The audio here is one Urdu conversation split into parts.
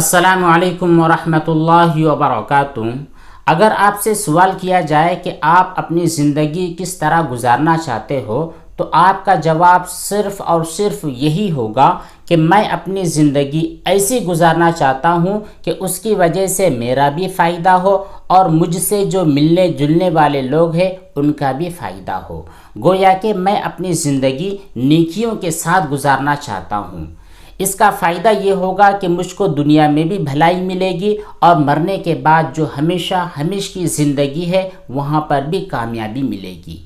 السلام علیکم ورحمۃ اللہ وبرکاتہ۔ اگر آپ سے سوال کیا جائے کہ آپ اپنی زندگی کس طرح گزارنا چاہتے ہو، تو آپ کا جواب صرف اور صرف یہی ہوگا کہ میں اپنی زندگی ایسی گزارنا چاہتا ہوں کہ اس کی وجہ سے میرا بھی فائدہ ہو اور مجھ سے جو ملنے جلنے والے لوگ ہیں، ان کا بھی فائدہ ہو۔ گویا کہ میں اپنی زندگی نیکیوں کے ساتھ گزارنا چاہتا ہوں۔ اس کا فائدہ یہ ہوگا کہ مجھ کو دنیا میں بھی بھلائی ملے گی اور مرنے کے بعد جو ہمیشہ ہمیش کی زندگی ہے، وہاں پر بھی کامیابی ملے گی۔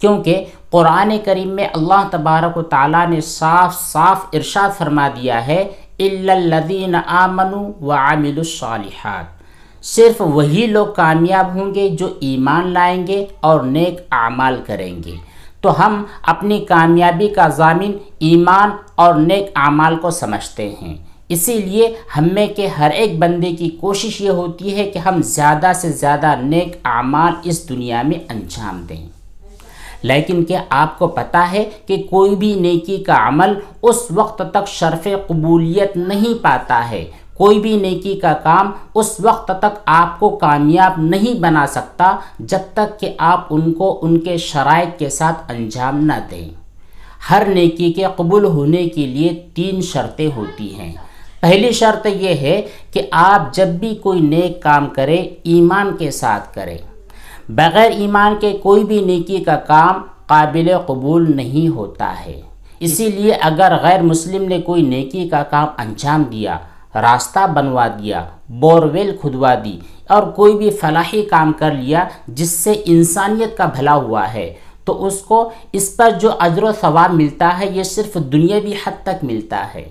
کیونکہ قرآن کریم میں اللہ تبارک و تعالیٰ نے صاف صاف ارشاد فرما دیا ہے الدین آمن و عامل الصالحات۔ صرف وہی لوگ کامیاب ہوں گے جو ایمان لائیں گے اور نیک اعمال کریں گے۔ تو ہم اپنی کامیابی کا ضامن ایمان اور نیک اعمال کو سمجھتے ہیں۔ اسی لیے ہمیں کہ ہر ایک بندے کی کوشش یہ ہوتی ہے کہ ہم زیادہ سے زیادہ نیک اعمال اس دنیا میں انجام دیں۔ لیکن کیا آپ کو پتہ ہے کہ کوئی بھی نیکی کا عمل اس وقت تک شرف قبولیت نہیں پاتا ہے کوئی بھی نیکی کا کام اس وقت تک آپ کو کامیاب نہیں بنا سکتا جب تک کہ آپ ان کو ان کے شرائط کے ساتھ انجام نہ دیں۔ ہر نیکی کے قبول ہونے کے لیے تین شرطیں ہوتی ہیں۔ پہلی شرط یہ ہے کہ آپ جب بھی کوئی نیک کام کرے ایمان کے ساتھ کرے بغیر ایمان کے کوئی بھی نیکی کا کام قابل قبول نہیں ہوتا ہے۔ اسی لیے اگر غیر مسلم نے کوئی نیکی کا کام انجام دیا راستہ بنوا دیا، بورویل کھدوا دی اور کوئی بھی فلاحی کام کر لیا جس سے انسانیت کا بھلا ہوا ہے۔ تو اس کو اس پر جو اجر و ثواب ملتا ہے، یہ صرف دنیاوی حد تک ملتا ہے۔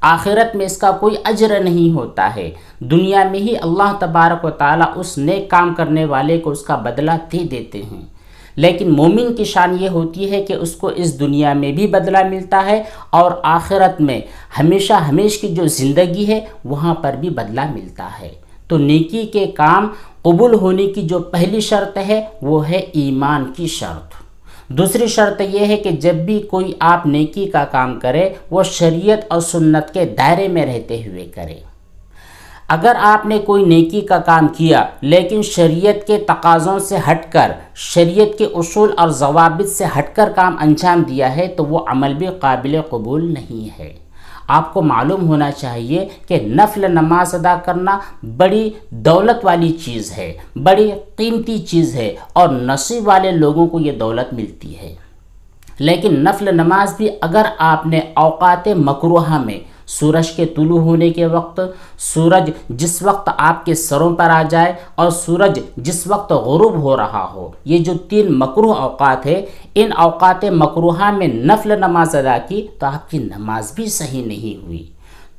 آخرت میں اس کا کوئی اجر نہیں ہوتا ہے۔ دنیا میں ہی اللہ تبارک و تعالیٰ اس نیک کام کرنے والے کو اس کا بدلہ دے دیتے ہیں۔ لیکن مومن کی شان یہ ہوتی ہے کہ اس کو اس دنیا میں بھی بدلہ ملتا ہے اور آخرت میں ہمیشہ ہمیش کی جو زندگی ہے وہاں پر بھی بدلہ ملتا ہے۔ تو نیکی کے کام قبول ہونے کی جو پہلی شرط ہے وہ ہے ایمان کی شرط۔ دوسری شرط یہ ہے کہ جب بھی کوئی آپ نیکی کا کام کرے وہ شریعت اور سنت کے دائرے میں رہتے ہوئے کرے۔ اگر آپ نے کوئی نیکی کا کام کیا، لیکن شریعت کے تقاضوں سے ہٹ کر، شریعت کے اصول اور ضوابط سے ہٹ کر کام انجام دیا ہے، تو وہ عمل بھی قابل قبول نہیں ہے۔ آپ کو معلوم ہونا چاہیے کہ نفل نماز ادا کرنا بڑی دولت والی چیز ہے، بڑی قیمتی چیز ہے اور نصیب والے لوگوں کو یہ دولت ملتی ہے۔ لیکن نفل نماز بھی اگر آپ نے اوقات مکروحہ میں سورج کے طلوع ہونے کے وقت، سورج جس وقت آپ کے سروں پر آ جائے اور سورج جس وقت غروب ہو رہا ہو۔ یہ جو تین مکروح اوقات ہے ان اوقات مکروحہ میں نفل نماز ادا کی تو آپ کی نماز بھی صحیح نہیں ہوئی۔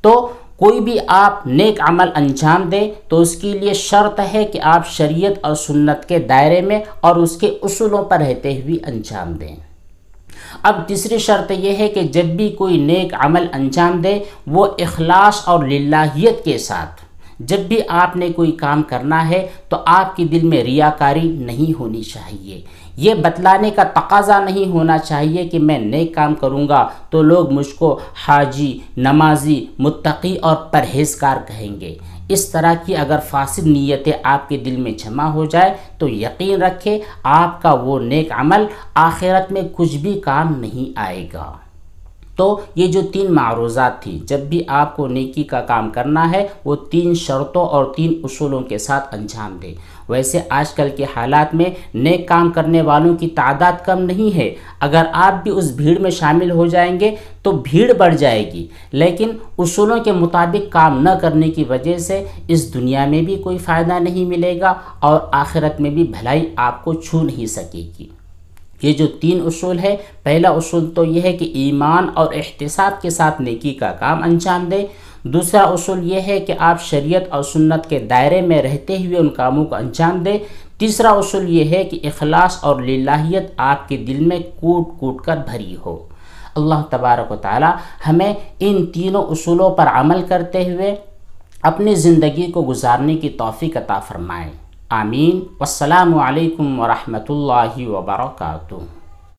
تو کوئی بھی آپ نیک عمل انجام دے تو اس کے لیے شرط ہے کہ آپ شریعت اور سنت کے دائرے میں اور اس کے اصولوں پر رہتے ہوئے انجام دیں۔ اب تیسری شرط یہ ہے کہ جب بھی کوئی نیک عمل انجام دے وہ اخلاص اور للہیت کے ساتھ۔ جب بھی آپ نے کوئی کام کرنا ہے تو آپ کی دل میں ریاکاری نہیں ہونی چاہیے۔ یہ بتلانے کا تقاضا نہیں ہونا چاہیے کہ میں نیک کام کروں گا تو لوگ مجھ کو حاجی، نمازی، متقی اور پرہیزگار کہیں گے۔ اس طرح کی اگر فاسد نیتیں آپ کے دل میں جمع ہو جائے تو یقین رکھے آپ کا وہ نیک عمل آخرت میں کچھ بھی کام نہیں آئے گا۔ تو یہ جو تین معروضات تھی، جب بھی آپ کو نیکی کا کام کرنا ہے، وہ تین شرطوں اور تین اصولوں کے ساتھ انجام دے۔ ویسے آج کل کے حالات میں نیک کام کرنے والوں کی تعداد کم نہیں ہے۔ اگر آپ بھی اس بھیڑ میں شامل ہو جائیں گے تو بھیڑ بڑھ جائے گی۔ لیکن اصولوں کے مطابق کام نہ کرنے کی وجہ سے اس دنیا میں بھی کوئی فائدہ نہیں ملے گا اور آخرت میں بھی بھلائی آپ کو چھو نہیں سکے گی۔ یہ جو تین اصول ہے، پہلا اصول تو یہ ہے کہ ایمان اور احتساب کے ساتھ نیکی کا کام انجام دے۔ دوسرا اصول یہ ہے کہ آپ شریعت اور سنت کے دائرے میں رہتے ہوئے ان کاموں کو انجام دیں تیسرا اصول یہ ہے کہ اخلاص اور للہیت آپ کے دل میں کوٹ کوٹ کر بھری ہو۔ اللہ تبارک و تعالی ہمیں ان تینوں اصولوں پر عمل کرتے ہوئے اپنی زندگی کو گزارنے کی توفیق عطا فرمائیں آمين. والسلام عليكم ورحمة الله وبركاته.